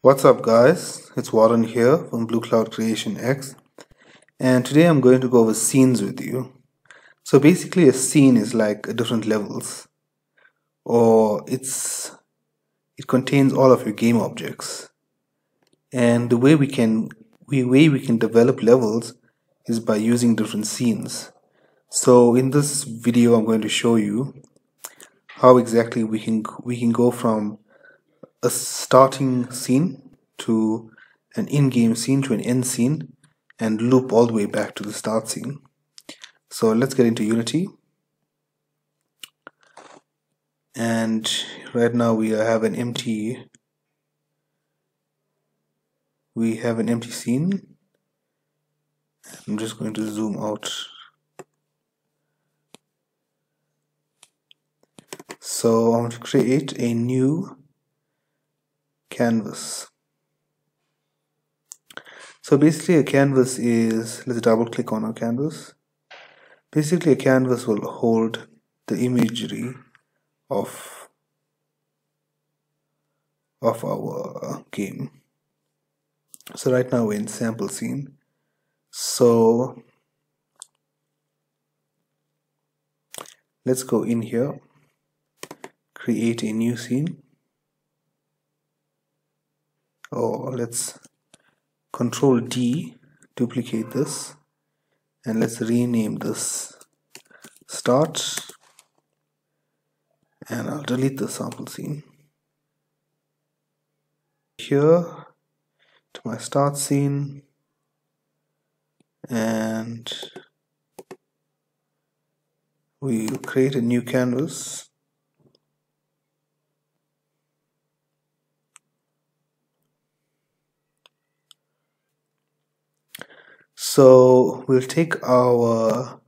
What's up guys, it's Warren here from Blue Cloud Creation X and today I'm going to go over scenes with you. So basically a scene is like different levels or it's it contains all of your game objects and the way we can the way we can develop levels is by using different scenes. So in this video I'm going to show you how exactly we can we can go from a starting scene to an in-game scene to an end scene and loop all the way back to the start scene. So let's get into Unity. And right now we have an empty we have an empty scene. I'm just going to zoom out So I want to create a new canvas. So basically a canvas is, let's double click on our canvas. Basically a canvas will hold the imagery of of our game. So right now we're in sample scene. So let's go in here create a new scene or let's control D duplicate this and let's rename this. Start. And I'll delete the sample scene. Here to my start scene. And we create a new canvas so we'll take our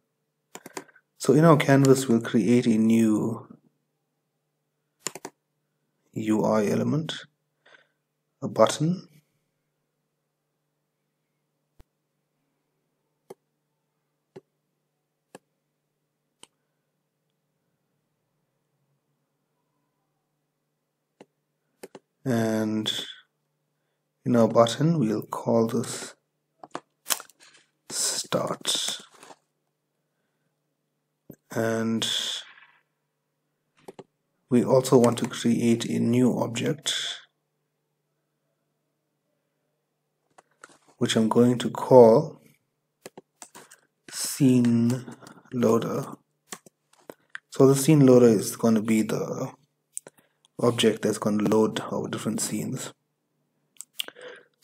so in our canvas we'll create a new UI element a button. And in our button we'll call this start and we also want to create a new object which I'm going to call scene loader. So the scene loader is going to be the object that's going to load our different scenes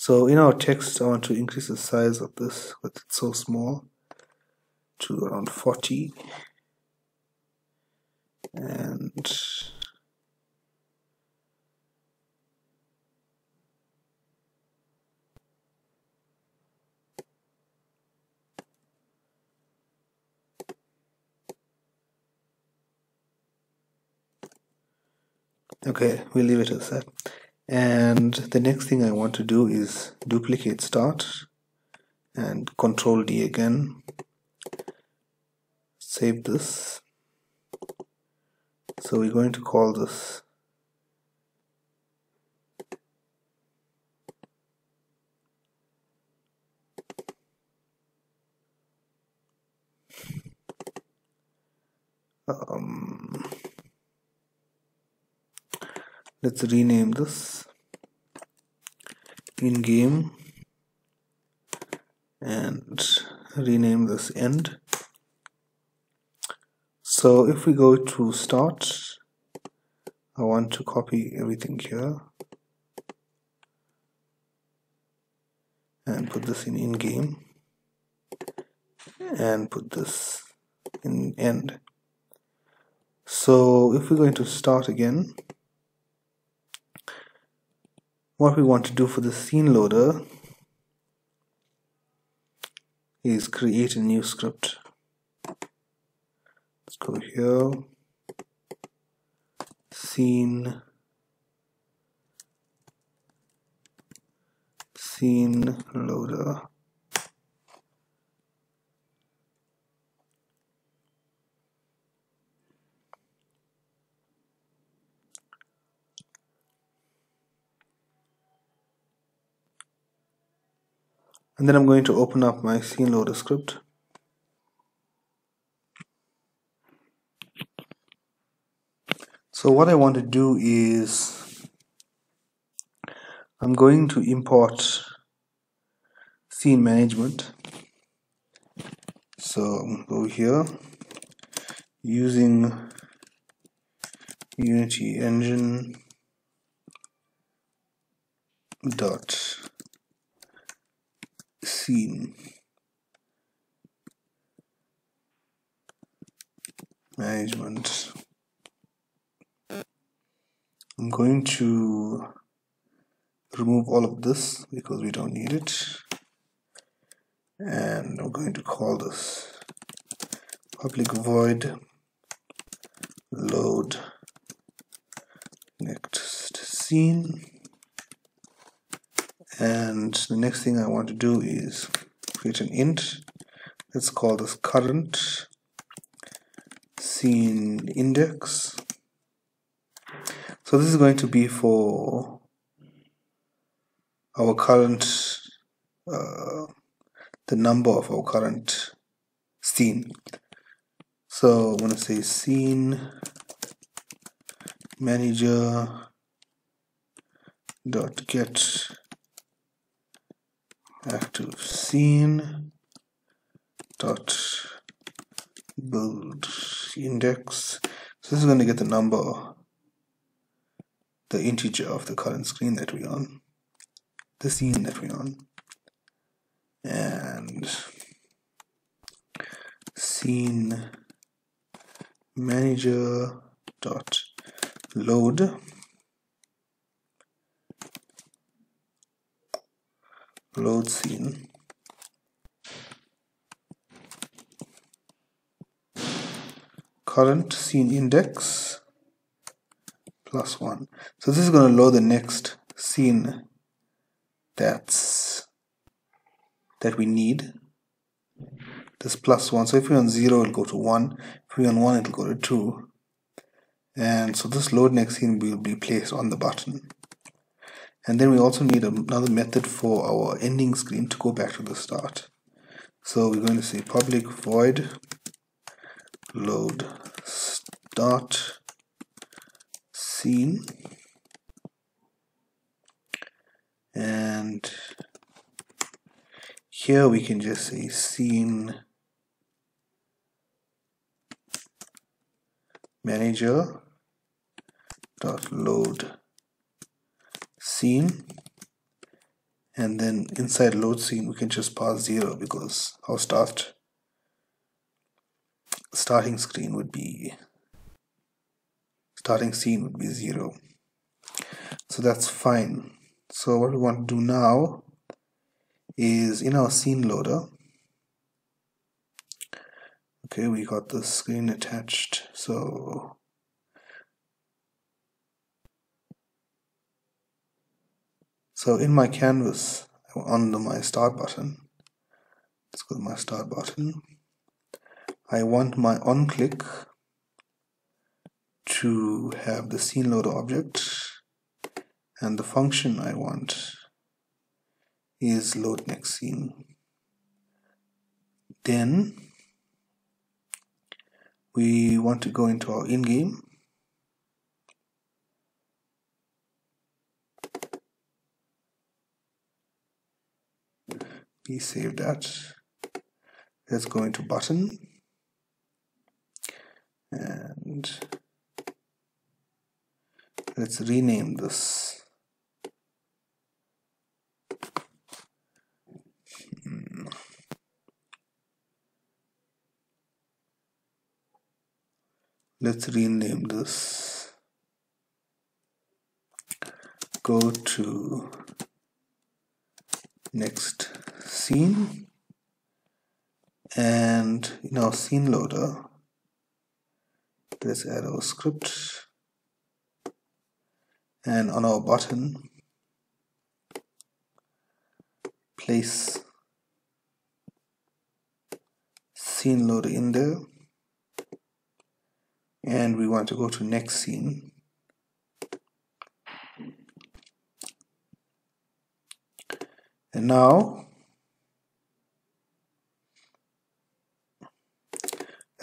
so in our text, I want to increase the size of this because it's so small to around 40. And okay, we'll leave it as that and the next thing I want to do is duplicate start and control D again. Save this. So we're going to call this um, let's rename this in game and rename this end. So if we go to start I want to copy everything here and put this in in-game and put this in end. So if we're going to start again what we want to do for the scene loader is create a new script. Let's go here. Scene. Scene loader and then I'm going to open up my scene loader script. So what I want to do is I'm going to import scene management. So I'm go here using unity engine dot scene management. I'm going to remove all of this because we don't need it. And I'm going to call this public void load next scene and the next thing I want to do is create an int. Let's call this current scene index. So this is going to be for our current uh, the number of our current scene. So I'm going to say scene manager dot get active scene dot build index. So this is going to get the number the integer of the current screen that we're on the scene that we're on and scene manager dot load load scene. Current scene index plus one. So this is going to load the next scene that's that we need. This plus one. So if we're on zero it'll go to one. If we're on one it'll go to two. And so this load next scene will be placed on the button and then we also need another method for our ending screen to go back to the start. So we're going to say public void load start scene. And here we can just say scene manager dot load scene. And then inside load scene we can just pass zero because our start starting screen would be starting scene would be zero. So that's fine. So what we want to do now is in our scene loader okay we got the screen attached. So So in my canvas, under my start button, let's go to my start button. I want my on click to have the scene loader object and the function I want is load next scene. Then we want to go into our in-game we save that. Let's go into button. And let's rename this. Let's rename this. Go to next scene. And in our scene loader. Let's add our script. And on our button place scene loader in there. And we want to go to next scene. And now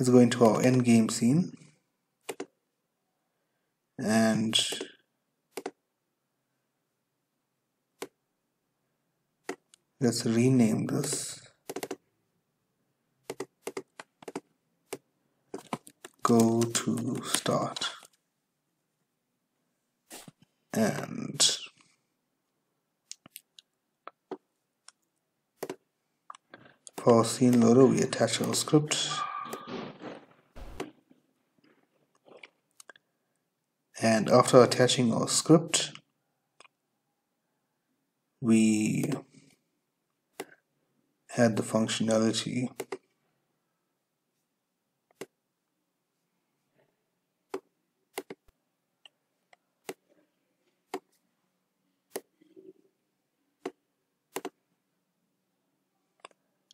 let's go into our end game scene. And let's rename this. Go to start. And for scene loader we attach our script and after attaching our script we add the functionality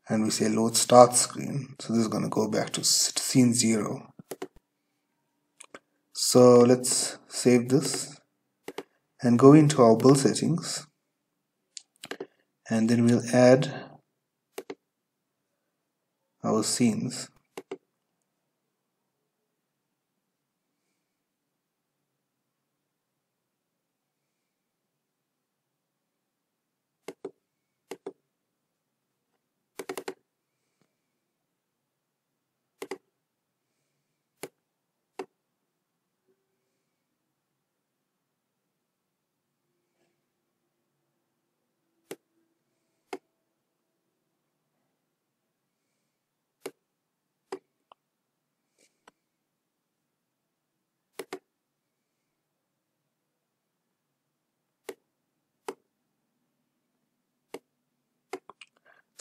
and we say load start screen. So this is going to go back to scene 0 so let's save this and go into our build settings. And then we'll add our scenes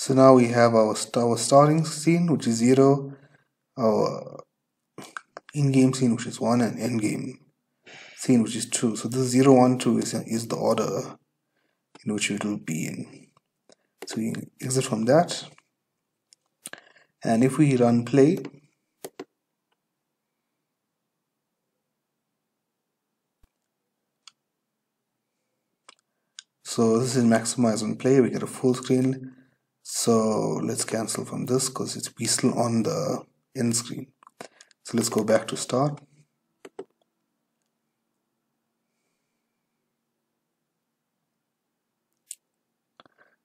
So now we have our, our starting scene which is 0, our in-game scene which is 1 and end-game scene which is 2. So this 0, 1, 2 is, is the order in which it will be in. So we exit from that and if we run play so this is maximize on play we get a full screen so let's cancel from this because it's we still on the end screen. So let's go back to start.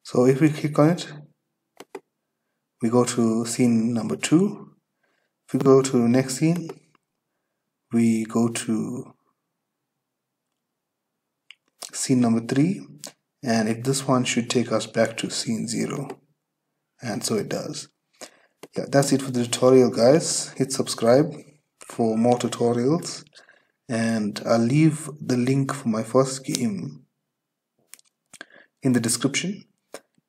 So if we click on it we go to scene number two. If we go to next scene we go to scene number three. And if this one should take us back to scene zero and so it does. Yeah that's it for the tutorial guys. Hit subscribe for more tutorials. And I'll leave the link for my first game in the description.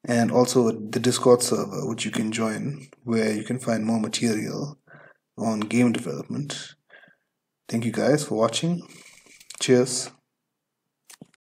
And also the discord server which you can join where you can find more material on game development. Thank you guys for watching. Cheers